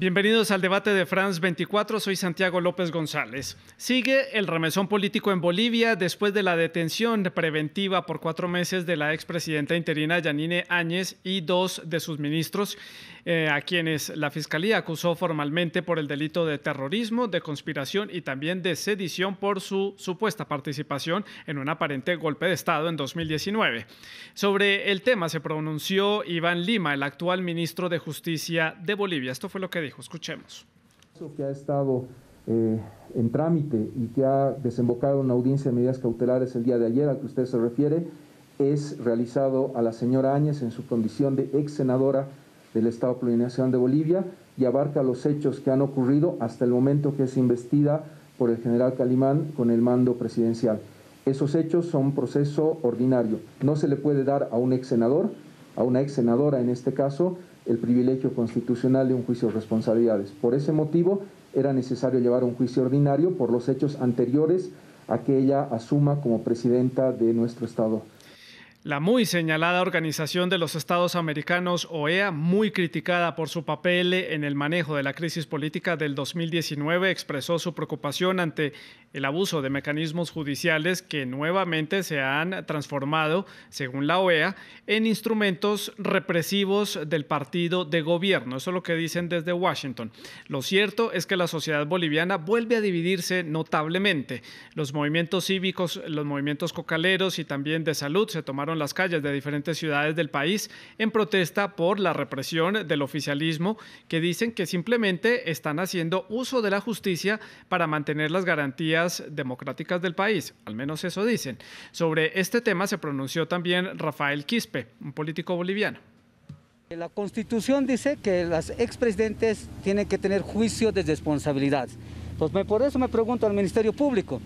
Bienvenidos al debate de France 24, soy Santiago López González. Sigue el remesón político en Bolivia después de la detención preventiva por cuatro meses de la expresidenta interina Yanine Áñez y dos de sus ministros, eh, a quienes la Fiscalía acusó formalmente por el delito de terrorismo, de conspiración y también de sedición por su supuesta participación en un aparente golpe de Estado en 2019. Sobre el tema se pronunció Iván Lima, el actual ministro de Justicia de Bolivia. Esto fue lo que dijo Escuchemos. Que ha estado eh, en trámite y que ha desembocado una audiencia de medidas cautelares el día de ayer, al que usted se refiere, es realizado a la señora Áñez en su condición de ex senadora del Estado Plurinacional de Bolivia y abarca los hechos que han ocurrido hasta el momento que es investida por el general Calimán con el mando presidencial. Esos hechos son un proceso ordinario. No se le puede dar a un ex senador, a una ex senadora en este caso, el privilegio constitucional de un juicio de responsabilidades. Por ese motivo era necesario llevar un juicio ordinario por los hechos anteriores a que ella asuma como presidenta de nuestro Estado la muy señalada Organización de los Estados Americanos, OEA, muy criticada por su papel en el manejo de la crisis política del 2019, expresó su preocupación ante el abuso de mecanismos judiciales que nuevamente se han transformado, según la OEA, en instrumentos represivos del partido de gobierno. Eso es lo que dicen desde Washington. Lo cierto es que la sociedad boliviana vuelve a dividirse notablemente. Los movimientos cívicos, los movimientos cocaleros y también de salud se tomaron las calles de diferentes ciudades del país en protesta por la represión del oficialismo que dicen que simplemente están haciendo uso de la justicia para mantener las garantías democráticas del país, al menos eso dicen. Sobre este tema se pronunció también Rafael Quispe, un político boliviano. La Constitución dice que las expresidentes tienen que tener juicio de responsabilidad. Pues por eso me pregunto al Ministerio Público,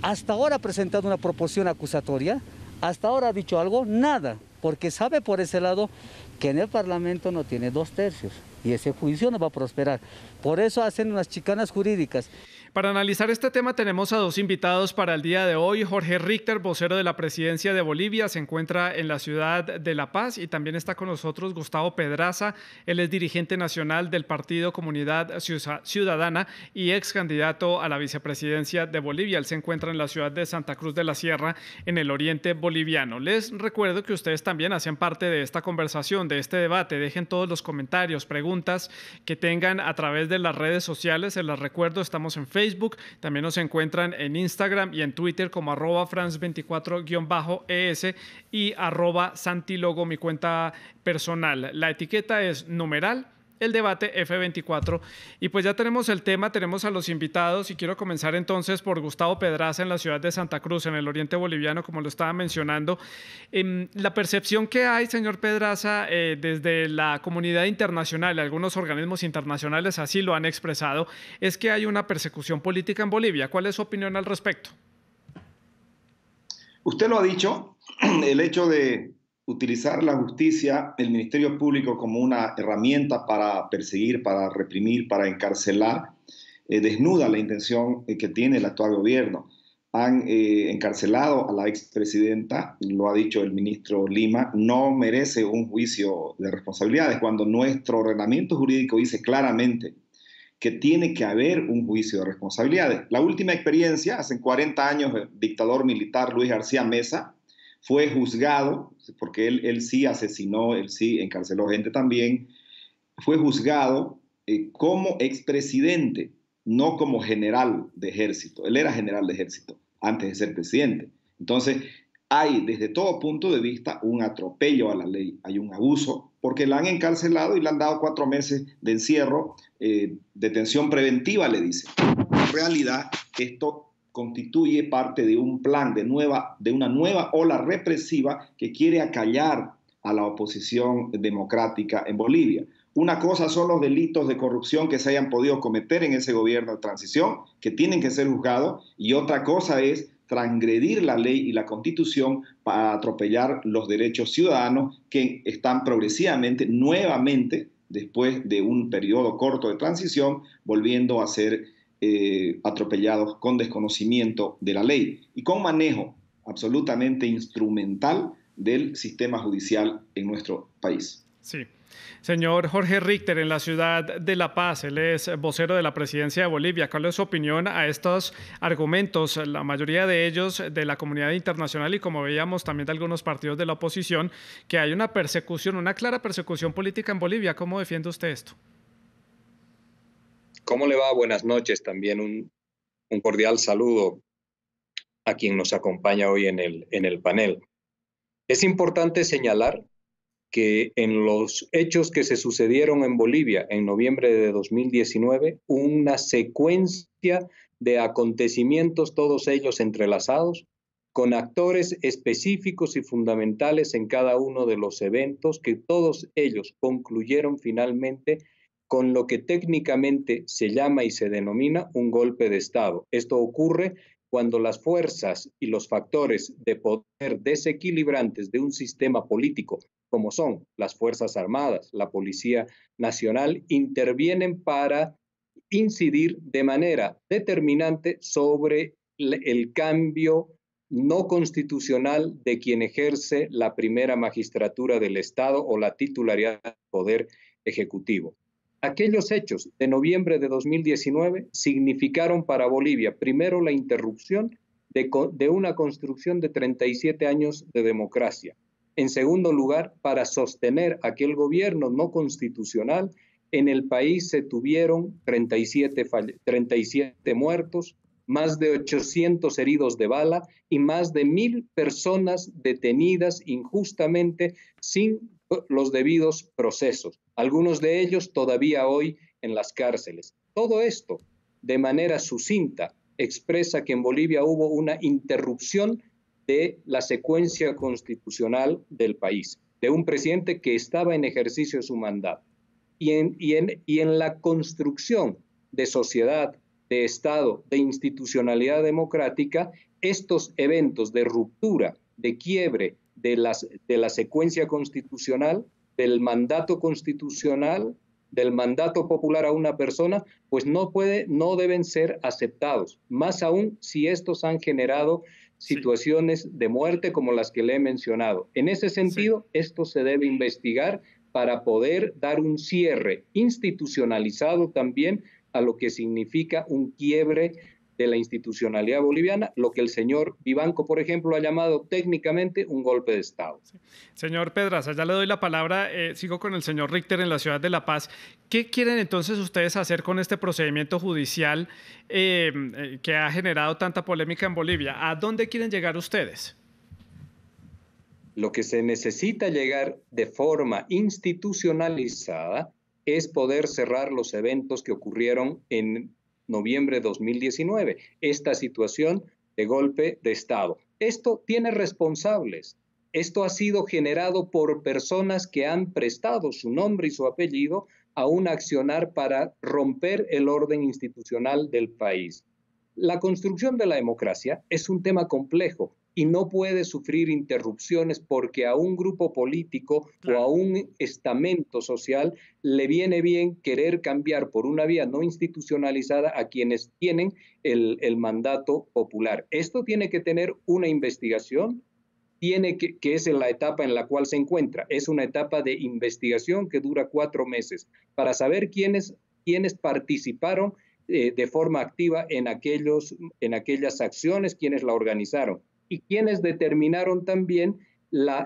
hasta ahora ha presentado una proposición acusatoria, hasta ahora ha dicho algo, nada, porque sabe por ese lado que en el Parlamento no tiene dos tercios y ese juicio no va a prosperar. Por eso hacen unas chicanas jurídicas. Para analizar este tema tenemos a dos invitados para el día de hoy. Jorge Richter, vocero de la presidencia de Bolivia, se encuentra en la ciudad de La Paz y también está con nosotros Gustavo Pedraza. Él es dirigente nacional del Partido Comunidad Ciudadana y ex candidato a la vicepresidencia de Bolivia. Él se encuentra en la ciudad de Santa Cruz de la Sierra, en el oriente boliviano. Les recuerdo que ustedes también hacen parte de esta conversación, de este debate. Dejen todos los comentarios, preguntas que tengan a través de las redes sociales. Se las recuerdo, estamos en Facebook Facebook, también nos encuentran en Instagram y en Twitter como arroba france24-es y arroba santilogo, mi cuenta personal. La etiqueta es numeral el debate F24. Y pues ya tenemos el tema, tenemos a los invitados y quiero comenzar entonces por Gustavo Pedraza en la ciudad de Santa Cruz, en el oriente boliviano, como lo estaba mencionando. Em, la percepción que hay, señor Pedraza, eh, desde la comunidad internacional, algunos organismos internacionales así lo han expresado, es que hay una persecución política en Bolivia. ¿Cuál es su opinión al respecto? Usted lo ha dicho, el hecho de utilizar la justicia, el Ministerio Público como una herramienta para perseguir, para reprimir, para encarcelar, eh, desnuda la intención eh, que tiene el actual gobierno. Han eh, encarcelado a la expresidenta, lo ha dicho el ministro Lima, no merece un juicio de responsabilidades cuando nuestro ordenamiento jurídico dice claramente que tiene que haber un juicio de responsabilidades. La última experiencia, hace 40 años, el dictador militar Luis García Mesa, fue juzgado, porque él, él sí asesinó, él sí encarceló gente también, fue juzgado eh, como expresidente, no como general de ejército. Él era general de ejército antes de ser presidente. Entonces, hay desde todo punto de vista un atropello a la ley, hay un abuso, porque la han encarcelado y le han dado cuatro meses de encierro, eh, detención preventiva, le dice. En realidad, esto constituye parte de un plan de, nueva, de una nueva ola represiva que quiere acallar a la oposición democrática en Bolivia. Una cosa son los delitos de corrupción que se hayan podido cometer en ese gobierno de transición, que tienen que ser juzgados, y otra cosa es transgredir la ley y la constitución para atropellar los derechos ciudadanos que están progresivamente, nuevamente, después de un periodo corto de transición, volviendo a ser eh, atropellados con desconocimiento de la ley y con manejo absolutamente instrumental del sistema judicial en nuestro país. Sí. Señor Jorge Richter, en la ciudad de La Paz, él es vocero de la presidencia de Bolivia. ¿Cuál es su opinión a estos argumentos, la mayoría de ellos de la comunidad internacional y como veíamos también de algunos partidos de la oposición, que hay una persecución, una clara persecución política en Bolivia? ¿Cómo defiende usted esto? ¿Cómo le va? Buenas noches. También un, cordial saludo a quien nos acompaña hoy en el, en el panel. Es importante señalar que en los hechos que se sucedieron en Bolivia en noviembre de 2019, una secuencia de acontecimientos, todos ellos entrelazados, con actores específicos y fundamentales en cada uno de los eventos, que todos ellos concluyeron finalmente con lo que técnicamente se llama y se denomina un golpe de Estado. Esto ocurre cuando las fuerzas y los factores de poder desequilibrantes de un sistema político, como son las Fuerzas Armadas, la Policía Nacional, intervienen para incidir de manera determinante sobre el cambio no constitucional de quien ejerce la primera magistratura del Estado o la titularidad del Poder Ejecutivo. Aquellos hechos de noviembre de 2019 significaron para Bolivia, primero, la interrupción de, una construcción de 37 años de democracia. En segundo lugar, para sostener aquel gobierno no constitucional, en el país se tuvieron 37, 37 muertos, más de 800 heridos de bala y más de mil personas detenidas injustamente sin los debidos procesos, algunos de ellos todavía hoy en las cárceles. Todo esto, de manera sucinta, expresa que en Bolivia hubo una interrupción de la secuencia constitucional del país, de un presidente que estaba en ejercicio de su mandato. Y en, y en, y en la construcción de sociedad, de Estado, de institucionalidad democrática, estos eventos de ruptura, de quiebre, de, las, de la secuencia constitucional, del mandato constitucional, del mandato popular a una persona, pues no puede, no deben ser aceptados, más aún si estos han generado situaciones de muerte como las que le he mencionado. En ese sentido, esto se debe investigar para poder dar un cierre institucionalizado también a lo que significa un quiebre de la institucionalidad boliviana, lo que el señor Vivanco, por ejemplo, ha llamado técnicamente un golpe de Estado. Señor Pedraza, ya le doy la palabra. Eh, sigo con el señor Richter en la ciudad de La Paz. ¿Qué quieren entonces ustedes hacer con este procedimiento judicial eh, eh, que ha generado tanta polémica en Bolivia? ¿A dónde quieren llegar ustedes? Lo que se necesita llegar de forma institucionalizada es poder cerrar los eventos que ocurrieron en noviembre de 2019, esta situación de golpe de Estado. Esto tiene responsables. Esto ha sido generado por personas que han prestado su nombre y su apellido a un accionar para romper el orden institucional del país. La construcción de la democracia es un tema complejo y no puede sufrir interrupciones porque a un grupo político o a un estamento social le viene bien querer cambiar por una vía no institucionalizada a quienes tienen el, mandato popular. Esto tiene que tener una investigación, tiene que, que es la etapa en la cual se encuentra. Es una etapa de investigación que dura cuatro meses para saber quiénes, quiénes participaron eh, de forma activa en, aquellos, en aquellas acciones, quienes la organizaron y quienes determinaron también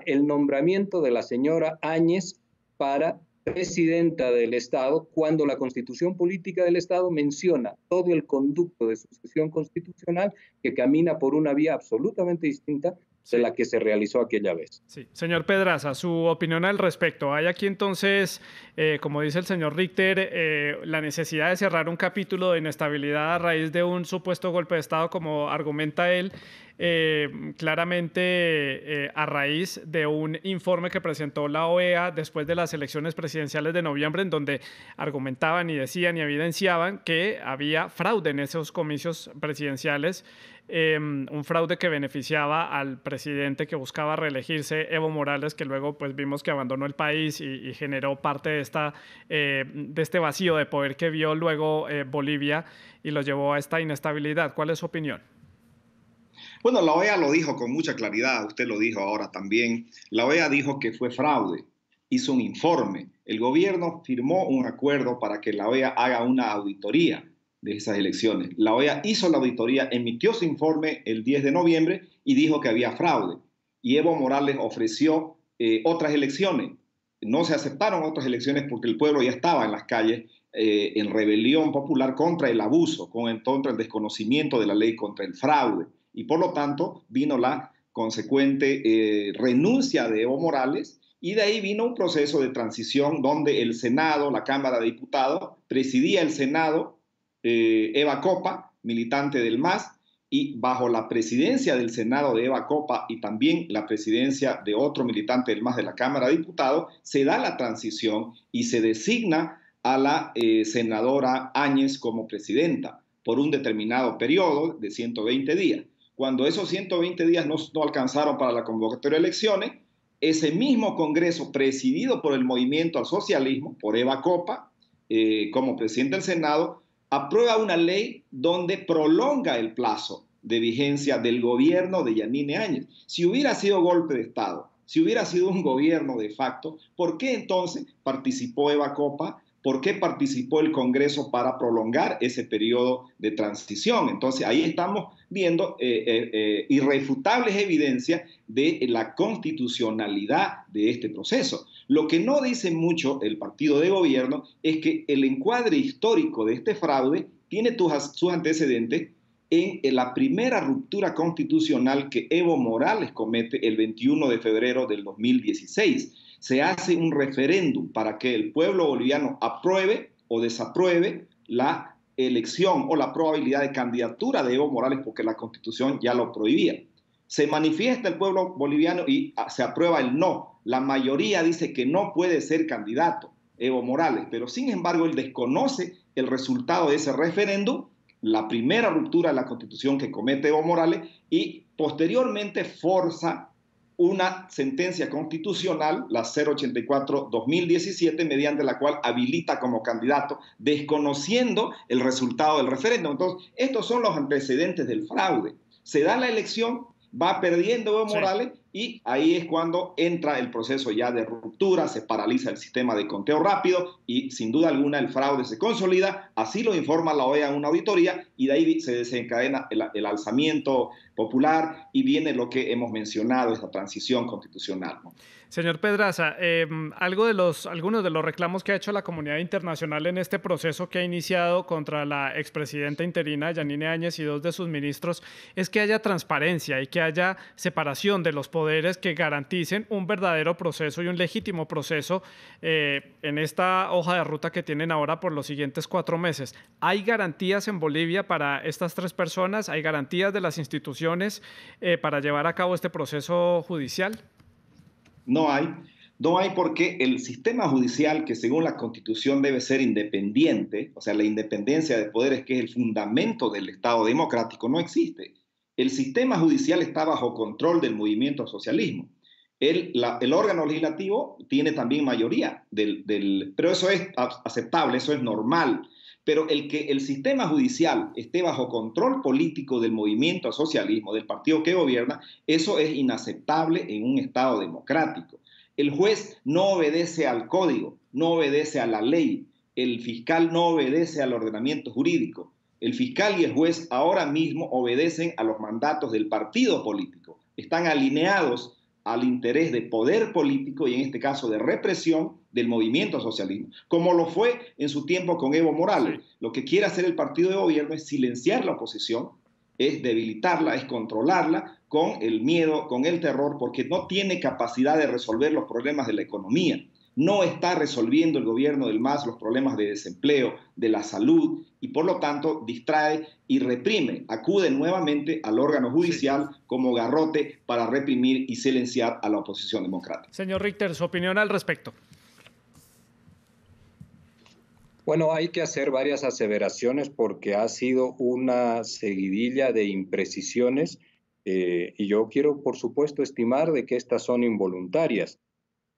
el nombramiento de la señora Áñez para presidenta del Estado cuando la constitución política del Estado menciona todo el conducto de sucesión constitucional que camina por una vía absolutamente distinta de la que se realizó aquella vez. Sí. Señor Pedraza, su opinión al respecto. ¿Hay aquí entonces, eh, como dice el señor Richter, eh, la necesidad de cerrar un capítulo de inestabilidad a raíz de un supuesto golpe de Estado, como argumenta él, eh, claramente a raíz de un informe que presentó la OEA después de las elecciones presidenciales de noviembre, en donde argumentaban y decían y evidenciaban que había fraude en esos comicios presidenciales Em, un fraude que beneficiaba al presidente que buscaba reelegirse, Evo Morales, que luego pues vimos que abandonó el país y, generó parte de, esta, eh, de este vacío de poder que vio luego eh, Bolivia y lo llevó a esta inestabilidad. ¿Cuál es su opinión? Bueno, la OEA lo dijo con mucha claridad, usted lo dijo ahora también. La OEA dijo que fue fraude hizo un informe. El gobierno firmó un acuerdo para que la OEA haga una auditoría de esas elecciones. La OEA hizo la auditoría, emitió su informe el 10 de noviembre y dijo que había fraude. Y Evo Morales ofreció eh, otras elecciones. No se aceptaron otras elecciones porque el pueblo ya estaba en las calles eh, en rebelión popular contra el abuso, contra el desconocimiento de la ley, contra el fraude. Y por lo tanto vino la consecuente eh, renuncia de Evo Morales y de ahí vino un proceso de transición donde el Senado, la Cámara de Diputados, presidía el Senado eh, Eva Copa, militante del MAS, y bajo la presidencia del Senado de Eva Copa y también la presidencia de otro militante del MAS de la Cámara de Diputados, se da la transición y se designa a la eh, senadora Áñez como presidenta por un determinado periodo de 120 días. Cuando esos 120 días no, alcanzaron para la convocatoria de elecciones, ese mismo Congreso, presidido por el movimiento al socialismo, por Eva Copa, eh, como presidente del Senado, aprueba una ley donde prolonga el plazo de vigencia del gobierno de Yanine Áñez. Si hubiera sido golpe de Estado, si hubiera sido un gobierno de facto, ¿por qué entonces participó Eva Copa? ¿Por qué participó el Congreso para prolongar ese periodo de transición? Entonces ahí estamos viendo eh, eh, eh, irrefutables evidencias de la constitucionalidad de este proceso. Lo que no dice mucho el partido de gobierno es que el encuadre histórico de este fraude tiene sus antecedentes en la primera ruptura constitucional que Evo Morales comete el 21 de febrero del 2016. Se hace un referéndum para que el pueblo boliviano apruebe o desapruebe la elección o la probabilidad de candidatura de Evo Morales porque la constitución ya lo prohibía. Se manifiesta el pueblo boliviano y se aprueba el no la mayoría dice que no puede ser candidato Evo Morales, pero sin embargo él desconoce el resultado de ese referéndum, la primera ruptura de la constitución que comete Evo Morales y posteriormente forza una sentencia constitucional, la 084-2017, mediante la cual habilita como candidato, desconociendo el resultado del referéndum. Entonces, estos son los antecedentes del fraude. Se da la elección, va perdiendo Evo Morales y ahí es cuando entra el proceso ya de ruptura, se paraliza el sistema de conteo rápido y sin duda alguna el fraude se consolida, así lo informa la OEA en una auditoría y de ahí se desencadena el, alzamiento popular y viene lo que hemos mencionado, esta transición constitucional. Señor Pedraza, em, algo de los, algunos de los reclamos que ha hecho la comunidad internacional en este proceso que ha iniciado contra la expresidenta interina Yanine Áñez y dos de sus ministros es que haya transparencia y que haya separación de los poderes que garanticen un verdadero proceso y un legítimo proceso eh, en esta hoja de ruta que tienen ahora por los siguientes cuatro meses. ¿Hay garantías en Bolivia para estas tres personas? ¿Hay garantías de las instituciones eh, para llevar a cabo este proceso judicial? No hay. No hay porque el sistema judicial, que según la Constitución debe ser independiente, o sea, la independencia de poderes, que es el fundamento del Estado democrático, no existe. El sistema judicial está bajo control del movimiento socialismo. El, el órgano legislativo tiene también mayoría, del, pero eso es aceptable, eso es normal. Pero el que el sistema judicial esté bajo control político del movimiento socialismo, del partido que gobierna, eso es inaceptable en un Estado democrático. El juez no obedece al código, no obedece a la ley, el fiscal no obedece al ordenamiento jurídico. El fiscal y el juez ahora mismo obedecen a los mandatos del partido político, están alineados al interés de poder político y en este caso de represión del movimiento socialismo, como lo fue en su tiempo con Evo Morales. Lo que quiere hacer el partido de gobierno es silenciar la oposición, es debilitarla, es controlarla con el miedo, con el terror, porque no tiene capacidad de resolver los problemas de la economía. No está resolviendo el gobierno del MAS los problemas de desempleo, de la salud, y por lo tanto distrae y reprime, acude nuevamente al órgano judicial como garrote para reprimir y silenciar a la oposición democrática. Señor Richter, su opinión al respecto. Bueno, hay que hacer varias aseveraciones porque ha sido una seguidilla de imprecisiones eh, y yo quiero, por supuesto, estimar de que estas son involuntarias.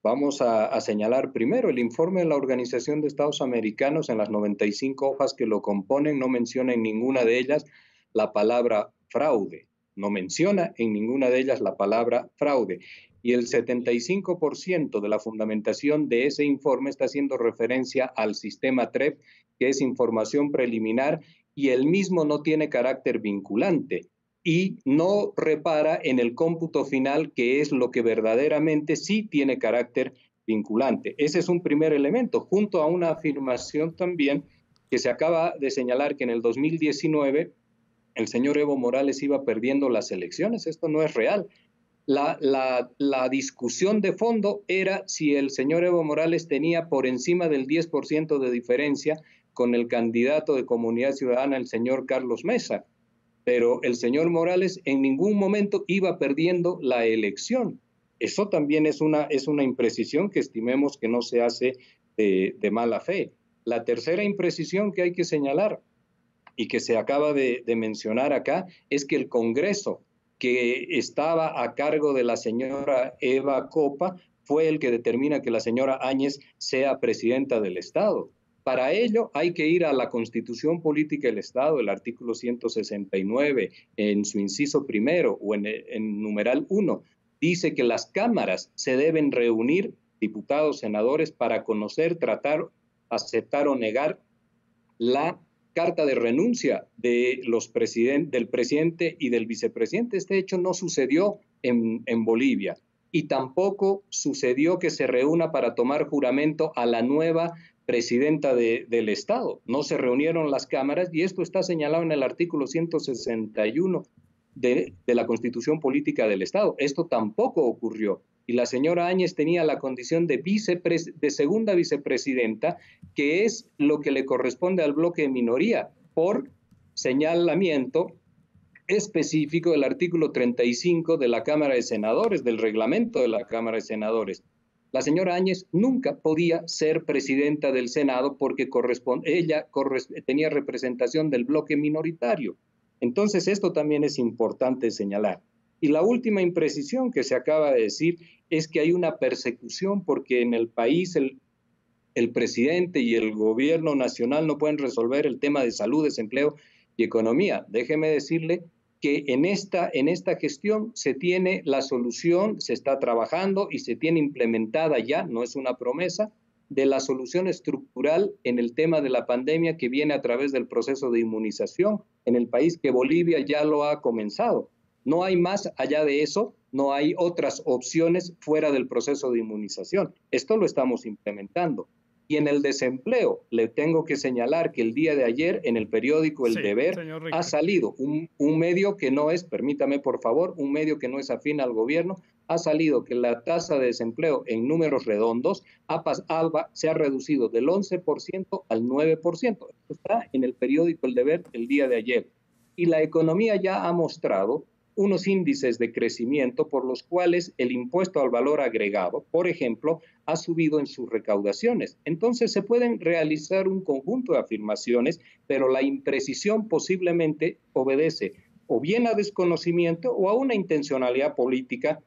Vamos a, señalar primero el informe de la Organización de Estados Americanos en las 95 hojas que lo componen, no menciona en ninguna de ellas la palabra fraude. no menciona en ninguna de ellas la palabra fraude. Y el 75% de la fundamentación de ese informe está haciendo referencia al sistema TREP, que es información preliminar, y el mismo no tiene carácter vinculante y no repara en el cómputo final, que es lo que verdaderamente sí tiene carácter vinculante. Ese es un primer elemento, junto a una afirmación también que se acaba de señalar que en el 2019 el señor Evo Morales iba perdiendo las elecciones. Esto no es real. La, discusión de fondo era si el señor Evo Morales tenía por encima del 10% de diferencia con el candidato de Comunidad Ciudadana, el señor Carlos Mesa pero el señor Morales en ningún momento iba perdiendo la elección. Eso también es una, es una imprecisión que estimemos que no se hace de, mala fe. La tercera imprecisión que hay que señalar y que se acaba de, de mencionar acá es que el Congreso que estaba a cargo de la señora Eva Copa fue el que determina que la señora Áñez sea presidenta del Estado. Para ello hay que ir a la Constitución Política del Estado, el artículo 169, en su inciso primero o en, numeral 1, dice que las cámaras se deben reunir, diputados, senadores, para conocer, tratar, aceptar o negar la carta de renuncia de los del presidente y del vicepresidente. Este hecho no sucedió en, en Bolivia y tampoco sucedió que se reúna para tomar juramento a la nueva presidenta del Estado. No se reunieron las cámaras y esto está señalado en el artículo 161 de, de, la Constitución Política del Estado. Esto tampoco ocurrió. Y la señora Áñez tenía la condición de, de segunda vicepresidenta, que es lo que le corresponde al bloque de minoría, por señalamiento específico del artículo 35 de la Cámara de Senadores, del reglamento de la Cámara de Senadores. La señora Áñez nunca podía ser presidenta del Senado porque ella tenía representación del bloque minoritario. Entonces, esto también es importante señalar. Y la última imprecisión que se acaba de decir es que hay una persecución porque en el país el, presidente y el gobierno nacional no pueden resolver el tema de salud, desempleo y economía. Déjeme decirle que en esta, en esta gestión se tiene la solución, se está trabajando y se tiene implementada ya, no es una promesa, de la solución estructural en el tema de la pandemia que viene a través del proceso de inmunización en el país que Bolivia ya lo ha comenzado. No hay más allá de eso, no hay otras opciones fuera del proceso de inmunización. Esto lo estamos implementando. Y en el desempleo, le tengo que señalar que el día de ayer en el periódico El Deber ha salido un, medio que no es, permítame por favor, un medio que no es afín al gobierno, ha salido que la tasa de desempleo en números redondos ALBA se ha reducido del 11% al 9%. Esto está en el periódico El Deber el día de ayer. Y la economía ya ha mostrado unos índices de crecimiento por los cuales el impuesto al valor agregado, por ejemplo, ha subido en sus recaudaciones. Entonces se pueden realizar un conjunto de afirmaciones, pero la imprecisión posiblemente obedece o bien a desconocimiento o a una intencionalidad política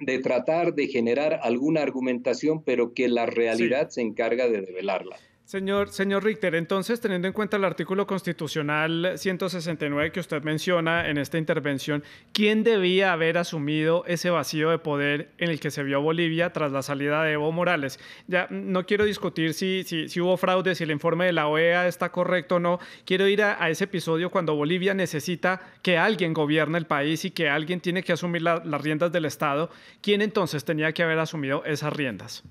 de tratar de generar alguna argumentación, pero que la realidad se encarga de develarla. Señor, señor Richter, entonces, teniendo en cuenta el artículo constitucional 169 que usted menciona en esta intervención, ¿quién debía haber asumido ese vacío de poder en el que se vio Bolivia tras la salida de Evo Morales? Ya no quiero discutir si, si, hubo fraude, si el informe de la OEA está correcto o no. Quiero ir a, ese episodio cuando Bolivia necesita que alguien gobierne el país y que alguien tiene que asumir las riendas del Estado. ¿Quién entonces tenía que haber asumido esas riendas?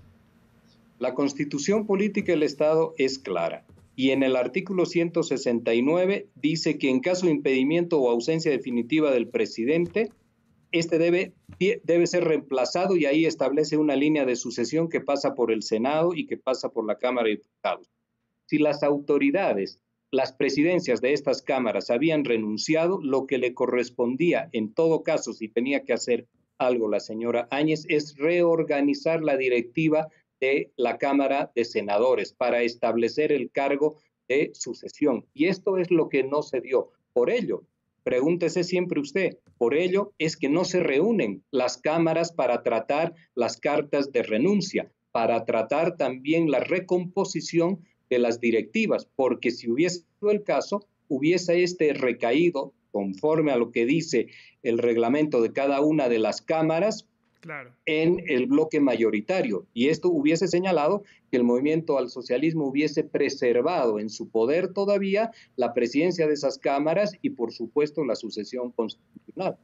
La constitución política del Estado es clara y en el artículo 169 dice que en caso de impedimento o ausencia definitiva del presidente, este debe, debe ser reemplazado y ahí establece una línea de sucesión que pasa por el Senado y que pasa por la Cámara de Diputados. Si las autoridades, las presidencias de estas cámaras habían renunciado, lo que le correspondía en todo caso, si tenía que hacer algo la señora Áñez, es reorganizar la directiva de la Cámara de Senadores para establecer el cargo de sucesión. Y esto es lo que no se dio. Por ello, pregúntese siempre usted, por ello es que no se reúnen las cámaras para tratar las cartas de renuncia, para tratar también la recomposición de las directivas, porque si hubiese sido el caso, hubiese este recaído conforme a lo que dice el reglamento de cada una de las cámaras en el bloque mayoritario. Y esto hubiese señalado que el movimiento al socialismo hubiese preservado en su poder todavía la presidencia de esas cámaras y, por supuesto, la sucesión constitucional.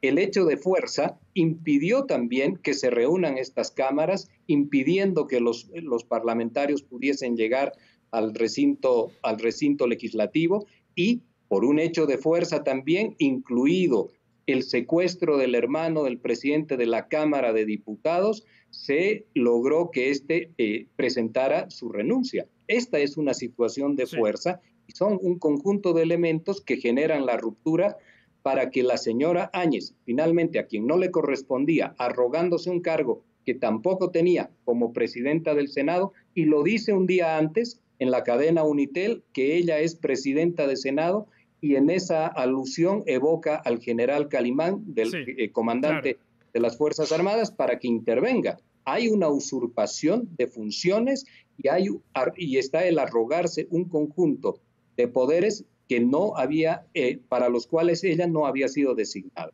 El hecho de fuerza impidió también que se reúnan estas cámaras, impidiendo que los, los parlamentarios pudiesen llegar al recinto, al recinto legislativo y por un hecho de fuerza también, incluido el secuestro del hermano del presidente de la Cámara de Diputados, se logró que éste eh, presentara su renuncia. Esta es una situación de fuerza y son un conjunto de elementos que generan la ruptura para que la señora Áñez, finalmente a quien no le correspondía, arrogándose un cargo que tampoco tenía como presidenta del Senado, y lo dice un día antes en la cadena Unitel, que ella es presidenta de Senado y en esa alusión evoca al general Calimán, del eh, comandante de las Fuerzas Armadas, para que intervenga. Hay una usurpación de funciones y, hay, y está el arrogarse un conjunto de poderes que no había, eh, para los cuales ella no había sido designada.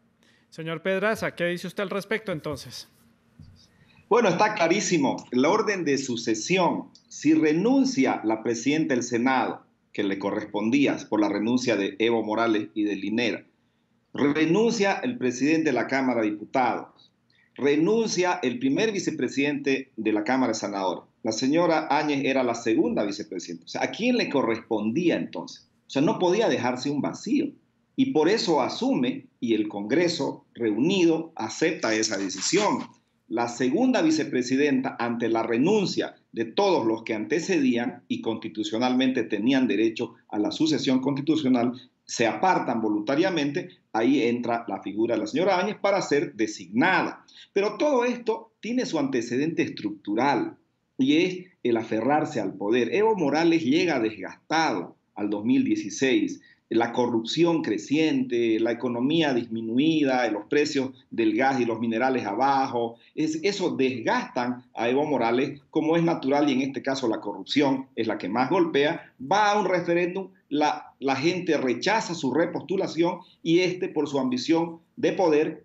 Señor Pedraza, ¿qué dice usted al respecto entonces? Bueno, está clarísimo. El orden de sucesión, si renuncia la presidenta del Senado que le correspondía por la renuncia de Evo Morales y de Linera. Renuncia el presidente de la Cámara de Diputados. Renuncia el primer vicepresidente de la Cámara de Senadores. La señora Áñez era la segunda vicepresidenta. O sea, ¿a quién le correspondía entonces? O sea, no podía dejarse un vacío. Y por eso asume y el Congreso reunido acepta esa decisión. La segunda vicepresidenta, ante la renuncia de todos los que antecedían y constitucionalmente tenían derecho a la sucesión constitucional se apartan voluntariamente, ahí entra la figura de la señora Áñez para ser designada. Pero todo esto tiene su antecedente estructural y es el aferrarse al poder. Evo Morales llega desgastado al 2016 la corrupción creciente, la economía disminuida, los precios del gas y los minerales abajo, es, eso desgastan a Evo Morales como es natural y en este caso la corrupción es la que más golpea, va a un referéndum, la, la gente rechaza su repostulación y este por su ambición de poder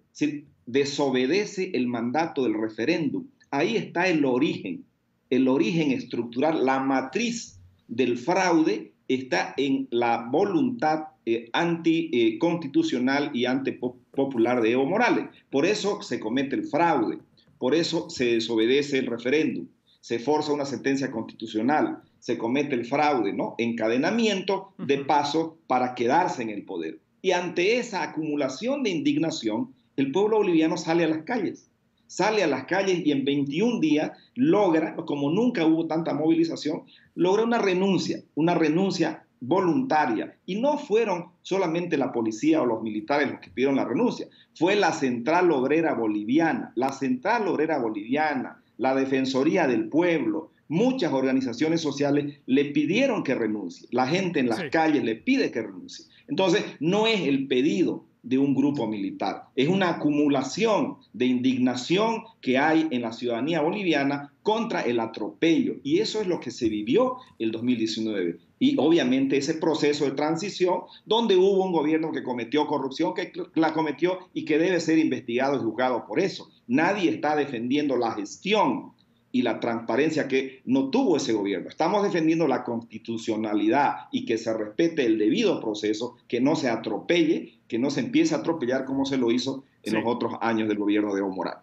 desobedece el mandato del referéndum. Ahí está el origen, el origen estructural, la matriz del fraude está en la voluntad eh, anticonstitucional y antipopular de Evo Morales. Por eso se comete el fraude, por eso se desobedece el referéndum, se forza una sentencia constitucional, se comete el fraude, ¿no? Encadenamiento de paso para quedarse en el poder. Y ante esa acumulación de indignación, el pueblo boliviano sale a las calles sale a las calles y en 21 días logra, como nunca hubo tanta movilización, logra una renuncia, una renuncia voluntaria. Y no fueron solamente la policía o los militares los que pidieron la renuncia, fue la Central Obrera Boliviana, la Central Obrera Boliviana, la Defensoría del Pueblo, muchas organizaciones sociales le pidieron que renuncie. La gente en las calles le pide que renuncie. Entonces, no es el pedido de un grupo militar. Es una acumulación de indignación que hay en la ciudadanía boliviana contra el atropello. Y eso es lo que se vivió el 2019. Y obviamente ese proceso de transición donde hubo un gobierno que cometió corrupción, que la cometió y que debe ser investigado y juzgado por eso. Nadie está defendiendo la gestión y la transparencia que no tuvo ese gobierno. Estamos defendiendo la constitucionalidad y que se respete el debido proceso, que no se atropelle, que no se empiece a atropellar como se lo hizo en los otros años del gobierno de Evo Morales.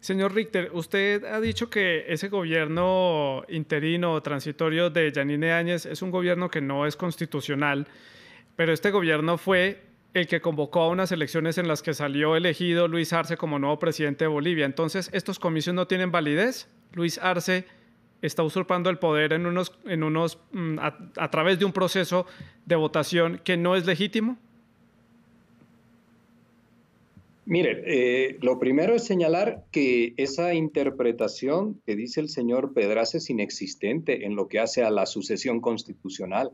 Señor Richter, usted ha dicho que ese gobierno interino o transitorio de Yanine Áñez es un gobierno que no es constitucional, pero este gobierno fue el que convocó a unas elecciones en las que salió elegido Luis Arce como nuevo presidente de Bolivia. Entonces, ¿estos comicios no tienen validez? Luis Arce está usurpando el poder en unos, en unos, mm, a, través de un proceso de votación que no es legítimo? Mire, eh, lo primero es señalar que esa interpretación que dice el señor Pedraza es inexistente en lo que hace a la sucesión constitucional.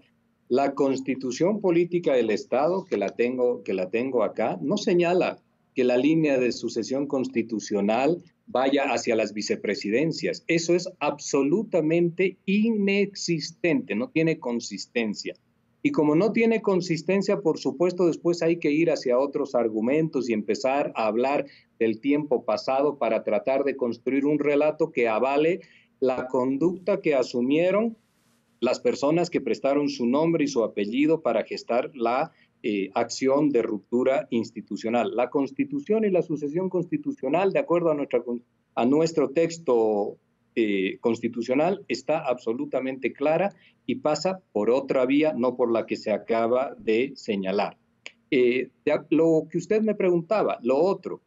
La constitución política del Estado, que la tengo, que la tengo acá, no señala que la línea de sucesión constitucional vaya hacia las vicepresidencias. Eso es absolutamente inexistente, no tiene consistencia. Y como no tiene consistencia, por supuesto, después hay que ir hacia otros argumentos y empezar a hablar del tiempo pasado para tratar de construir un relato que avale la conducta que asumieron las personas que prestaron su nombre y su apellido para gestar la eh, acción de ruptura institucional. La constitución y la sucesión constitucional, de acuerdo a, nuestro texto eh, constitucional, está absolutamente clara y pasa por otra vía, no por la que se acaba de señalar. Eh, lo que usted me preguntaba, lo otro,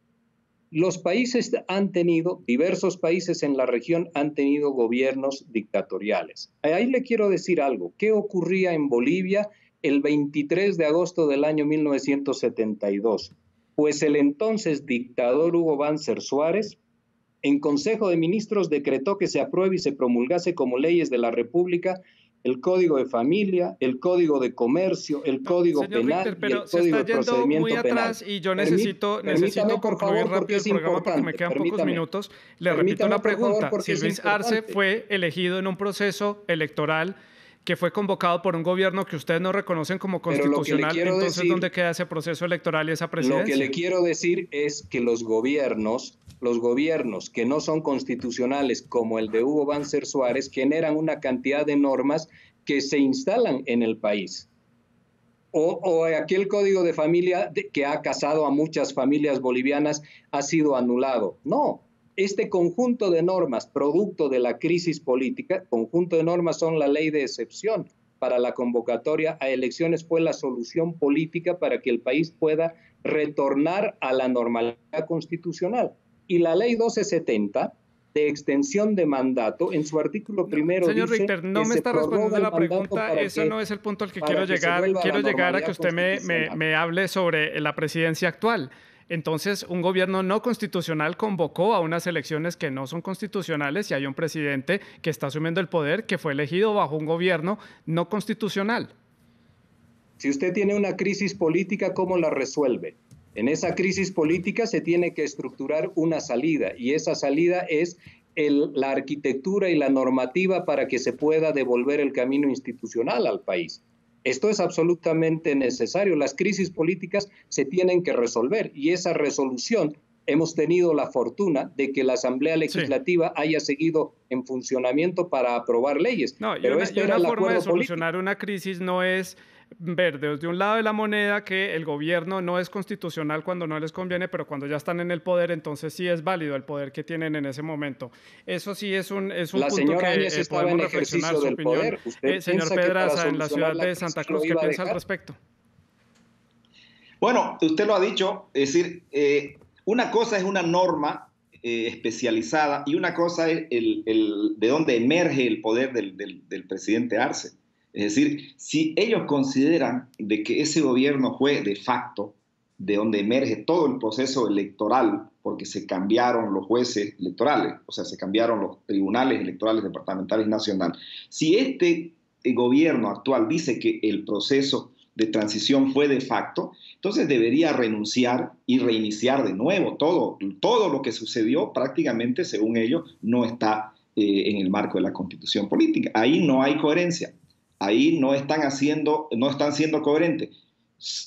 los países han tenido, diversos países en la región han tenido gobiernos dictatoriales. Ahí le quiero decir algo. ¿Qué ocurría en Bolivia el 23 de agosto del año 1972? Pues el entonces dictador Hugo Banzer Suárez, en Consejo de Ministros, decretó que se apruebe y se promulgase como leyes de la República el código de familia, el código de comercio, el código penal pero y el código se está de yendo muy atrás y yo necesito, necesito concluir rápido el programa porque me quedan pocos minutos. Le repito la pregunta. si Luis Arce fue elegido en un proceso electoral que fue convocado por un gobierno que ustedes no reconocen como constitucional, entonces ¿dónde queda ese proceso electoral y esa presidencia? Lo que le quiero decir es que los gobiernos, los gobiernos que no son constitucionales como el de Hugo Banzer Suárez, generan una cantidad de normas que se instalan en el país. O, o, aquel código de familia que ha casado a muchas familias bolivianas ha sido anulado. No, este conjunto de normas, producto de la crisis política, conjunto de normas son la ley de excepción para la convocatoria a elecciones, fue la solución política para que el país pueda retornar a la normalidad constitucional. Y la ley 1270 de extensión de mandato, en su artículo primero Señor Richter, no me está respondiendo la pregunta, eso no es el punto al que quiero llegar. Quiero llegar a que usted me, me, me hable sobre la presidencia actual. Entonces, un gobierno no constitucional convocó a unas elecciones que no son constitucionales y hay un presidente que está asumiendo el poder que fue elegido bajo un gobierno no constitucional. Si usted tiene una crisis política, ¿cómo la resuelve? En esa crisis política se tiene que estructurar una salida y esa salida es la arquitectura y la normativa para que se pueda devolver el camino institucional al país. Esto es absolutamente necesario. Las crisis políticas se tienen que resolver y esa resolución hemos tenido la fortuna de que la Asamblea Legislativa haya seguido en funcionamiento para aprobar leyes. No, Pero una, y una forma de solucionar una crisis no es ver desde un lado de la moneda que el gobierno no es constitucional cuando no les conviene, pero cuando ya están en el poder, entonces sí es válido el poder que tienen en ese momento. Eso sí es un, es un la punto que Áñez eh, podemos reflexionar su opinión. Eh, señor Pedraza, en la ciudad de Santa Cruz, ¿qué piensa al respecto? Bueno, usted lo ha dicho, es decir, eh, una cosa es una norma eh, especializada y una cosa es el, el, de dónde emerge el poder del, del, del presidente Arce. Es decir, si ellos consideran de que ese gobierno fue de facto, de donde emerge todo el proceso electoral, porque se cambiaron los jueces electorales, o sea, se cambiaron los tribunales electorales departamentales nacionales. Si este eh, gobierno actual dice que el proceso de transición fue de facto, entonces debería renunciar y reiniciar de nuevo. Todo, todo lo que sucedió prácticamente, según ellos, no está eh, en el marco de la constitución política. Ahí no hay coherencia ahí no están haciendo, no están siendo coherentes.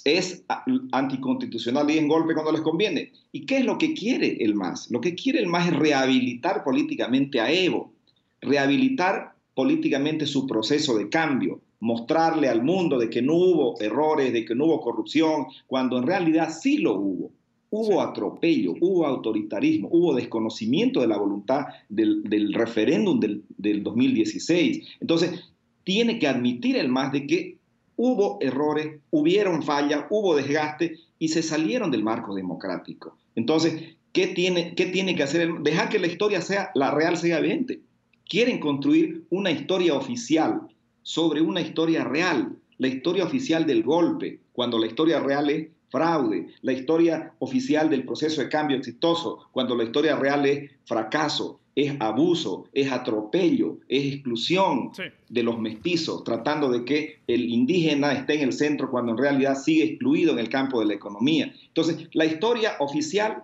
Es anticonstitucional y en golpe cuando les conviene. ¿Y qué es lo que quiere el MAS? Lo que quiere el MAS es rehabilitar políticamente a Evo, rehabilitar políticamente su proceso de cambio, mostrarle al mundo de que no hubo errores, de que no hubo corrupción, cuando en realidad sí lo hubo. Hubo atropello, hubo autoritarismo, hubo desconocimiento de la voluntad del, del referéndum del, del 2016. Entonces, tiene que admitir el MAS de que hubo errores, hubieron fallas, hubo desgaste y se salieron del marco democrático. Entonces, ¿qué tiene, qué tiene que hacer? Dejar que la historia sea, la real sea evidente. Quieren construir una historia oficial sobre una historia real, la historia oficial del golpe, cuando la historia real es fraude, la historia oficial del proceso de cambio exitoso, cuando la historia real es fracaso, es abuso, es atropello, es exclusión sí. de los mestizos, tratando de que el indígena esté en el centro cuando en realidad sigue excluido en el campo de la economía. Entonces, la historia oficial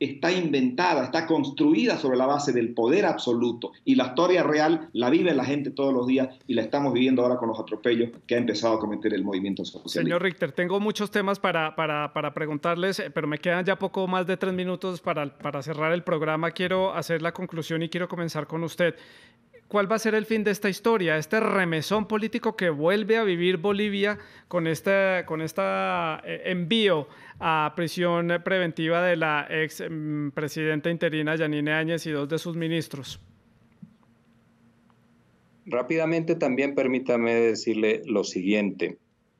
está inventada, está construida sobre la base del poder absoluto y la historia real la vive la gente todos los días y la estamos viviendo ahora con los atropellos que ha empezado a cometer el movimiento social. Señor Richter, tengo muchos temas para, para, para, preguntarles, eh, pero me quedan ya poco más de tres minutos para, para cerrar el programa. Quiero hacer la conclusión y quiero comenzar con usted. ¿Cuál va a ser el fin de esta historia? Este remesón político que vuelve a vivir Bolivia con este con esta, eh, envío a prisión preventiva de la ex mm, presidenta interina Yanine Áñez y dos de sus ministros. Rápidamente también permítame decirle lo siguiente.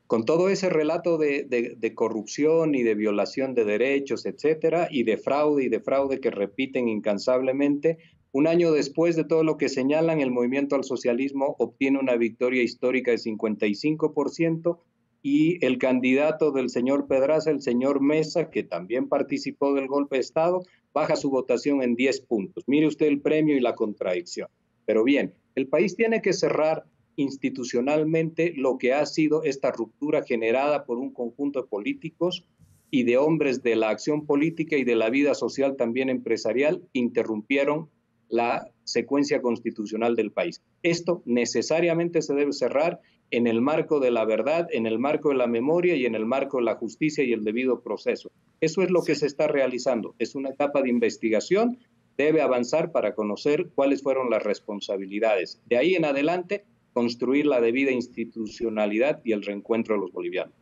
Con todo ese relato de, de, corrupción y de violación de derechos, etcétera, y de fraude y de fraude que repiten incansablemente, un año después de todo lo que señalan, el movimiento al socialismo obtiene una victoria histórica de 55% y el candidato del señor Pedraza, el señor Mesa, que también participó del golpe de Estado, baja su votación en 10 puntos. Mire usted el premio y la contradicción. Pero bien, el país tiene que cerrar institucionalmente lo que ha sido esta ruptura generada por un conjunto de políticos y de hombres de la acción política y de la vida social también empresarial interrumpieron la secuencia constitucional del país. Esto necesariamente se debe cerrar en el marco de la verdad, en el marco de la memoria y en el marco de la justicia y el debido proceso. Eso es lo que se está realizando. Es una etapa de investigación, debe avanzar para conocer cuáles fueron las responsabilidades. De ahí en adelante, construir la debida institucionalidad y el reencuentro de los bolivianos.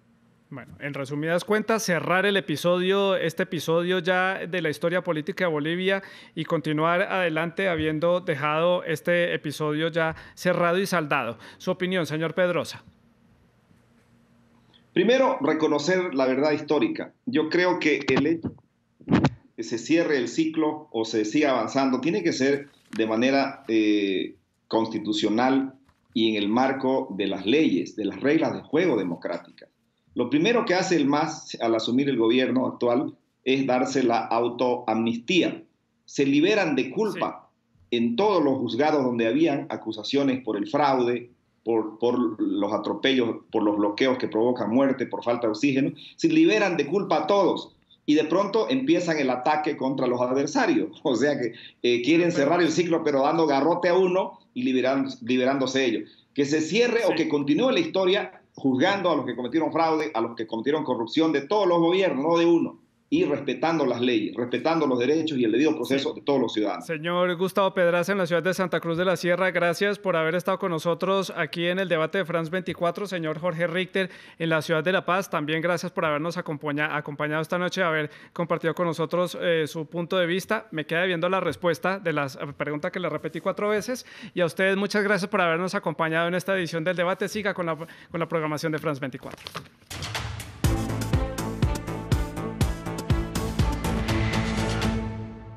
Bueno, en resumidas cuentas, cerrar el episodio, este episodio ya de la historia política de Bolivia y continuar adelante habiendo dejado este episodio ya cerrado y saldado. Su opinión, señor Pedrosa. Primero, reconocer la verdad histórica. Yo creo que el hecho que se cierre el ciclo o se siga avanzando tiene que ser de manera eh, constitucional y en el marco de las leyes, de las reglas de juego democráticas. Lo primero que hace el MAS al asumir el gobierno actual es darse la autoamnistía. Se liberan de culpa en todos los juzgados donde habían acusaciones por el fraude, por, por, los atropellos, por los bloqueos que provocan muerte, por falta de oxígeno. Se liberan de culpa a todos y de pronto empiezan el ataque contra los adversarios. O sea que eh, quieren cerrar el ciclo, pero dando garrote a uno y liberándose ellos. Que se cierre o que continúe la historia juzgando a los que cometieron fraude, a los que cometieron corrupción de todos los gobiernos, no de uno y respetando las leyes, respetando los derechos y el debido proceso de todos los ciudadanos. Señor Gustavo Pedraza, en la ciudad de Santa Cruz de la Sierra, gracias por haber estado con nosotros aquí en el debate de France 24. Señor Jorge Richter, en la ciudad de La Paz, también gracias por habernos acompañado esta noche, haber compartido con nosotros eh, su punto de vista. Me queda viendo la respuesta de la pregunta que le repetí cuatro veces. Y a ustedes muchas gracias por habernos acompañado en esta edición del debate. Siga con la, con la programación de France 24.